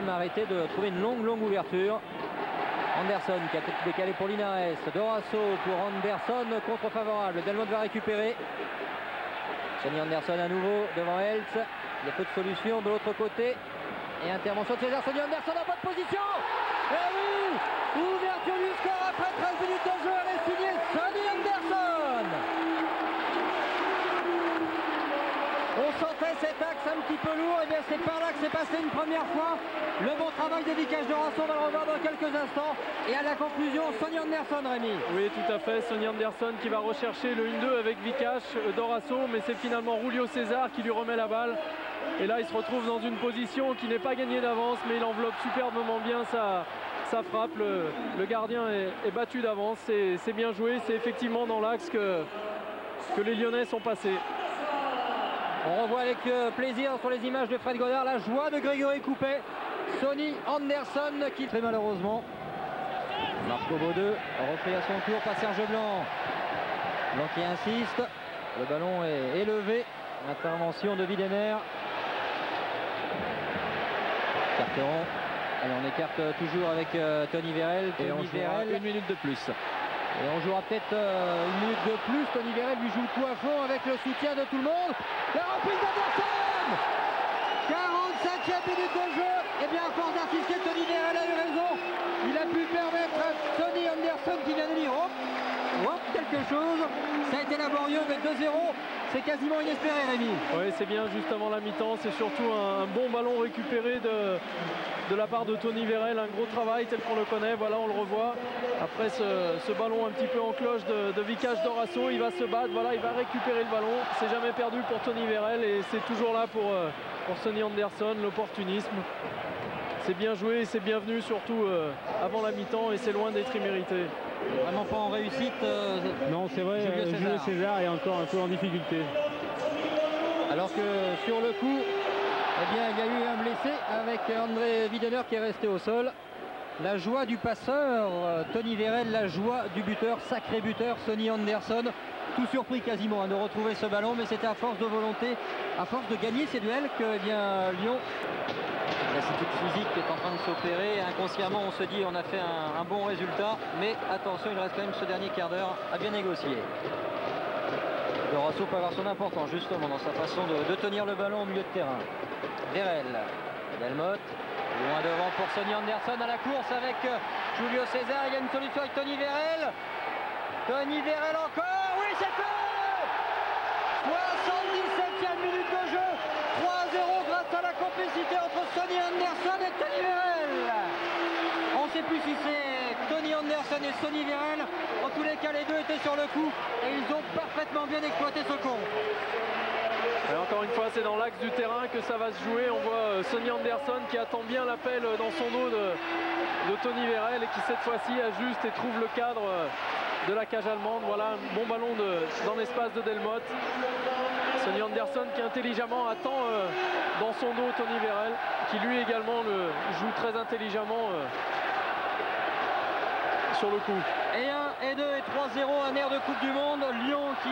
même arrêté de trouver une longue, longue ouverture. Anderson qui a peut-être décalé pour Linares. Dorasso pour Anderson, contre favorable. Delmotte va récupérer. Sonny Anderson à nouveau devant Eltz. Il y a peu de solutions de l'autre côté. Et intervention de César Sonny Anderson en bonne position. Et oui Ouverture du score après 13 minutes de jeu. Elle est signée Sonny Anderson. On sentait cet bien c'est par là que c'est passé une première fois. Le bon travail de Vikash Dorasso, on va le revoir dans quelques instants. Et à la conclusion, Sonny Anderson, Rémi. Oui, tout à fait. Sonny Anderson qui va rechercher le 1-2 avec Vikash euh, Dorasso, mais c'est finalement Julio César qui lui remet la balle. Et là, il se retrouve dans une position qui n'est pas gagnée d'avance, mais il enveloppe superbement bien sa, sa frappe. Le, gardien est, battu d'avance. C'est bien joué. C'est effectivement dans l'axe que, que les Lyonnais sont passés. On revoit avec euh, plaisir sur les images de Fred Godard la joie de Grégory Coupet. Sonny Anderson qui très malheureusement. Marco Baudeux refait à son tour par Serge Blanc. Blanc qui insiste. Le ballon est élevé. Intervention de Widener. Carteron. Allez, on écarte toujours avec euh, Tony Vérel. Et on Vérel. une minute de plus. Et on jouera peut-être euh, une minute de plus. Tony Vérel lui joue le coup à fond avec le soutien de tout le monde. La reprise d'Anderson 45e minute de jeu. Et eh bien, à force d'insister, Tony Vérel a eu raison. Il a pu permettre à Tony Anderson qui vient de dire hop, quelque chose. Ça a été laborieux, mais 2-0, c'est quasiment inespéré, Rémi. Oui, c'est bien juste avant la mi-temps. C'est surtout un, bon ballon récupéré de, la part de Tony Vérel. Un gros travail tel qu'on le connaît. Voilà, on le revoit. Après ce, ballon un petit peu en cloche de, de Vicage Dorasso, il va se battre. Voilà, il va récupérer le ballon. C'est jamais perdu pour Tony Vérel et c'est toujours là pour, euh, pour Sonny Anderson, l'opportunisme. C'est bien joué, c'est bienvenu surtout euh, avant la mi-temps et c'est loin d'être immérité. Vraiment pas en réussite. Euh, non, c'est vrai, Julio César. César. est encore un peu en difficulté. Alors que sur le coup, eh bien, il y a eu un blessé avec André Widener qui est resté au sol. La joie du passeur, euh, Tony Vérel, la joie du buteur, sacré buteur, Sonny Anderson. Tout surpris quasiment hein, de retrouver ce ballon, mais c'était à force de volonté, à force de gagner ces duels que eh bien, Lyon lassitude physique qui est en train de s'opérer. Inconsciemment, on se dit on a fait un, bon résultat. Mais attention, il reste quand même ce dernier quart d'heure à bien négocier. Dorasso peut avoir son importance justement dans sa façon de, tenir le ballon au milieu de terrain. Vérel, Delmotte, loin devant pour Sonny Anderson à la course avec euh, Julio César. Il y a une solution avec Tony Vérel. Tony Vérel encore, oui c'est fait 77e minute de jeu, 3-0 grâce à la complicité entre Sonny Anderson et Tony. On ne sait plus si c'est Tony Anderson et Sonny Vérel. En tous les cas, les deux étaient sur le coup et ils ont parfaitement bien exploité ce con. Encore une fois, c'est dans l'axe du terrain que ça va se jouer. On voit euh, Sonny Anderson qui attend bien l'appel euh, dans son dos de, Tony Vérel et qui cette fois-ci ajuste et trouve le cadre euh, de la cage allemande. Voilà bon ballon dans l'espace de Delmotte. Sonny Anderson qui intelligemment attend dans son dos Tony Vérel, qui lui également le joue très intelligemment sur le coup. Et 1, et 2, et 3-0, un air de Coupe du Monde. Lyon qui...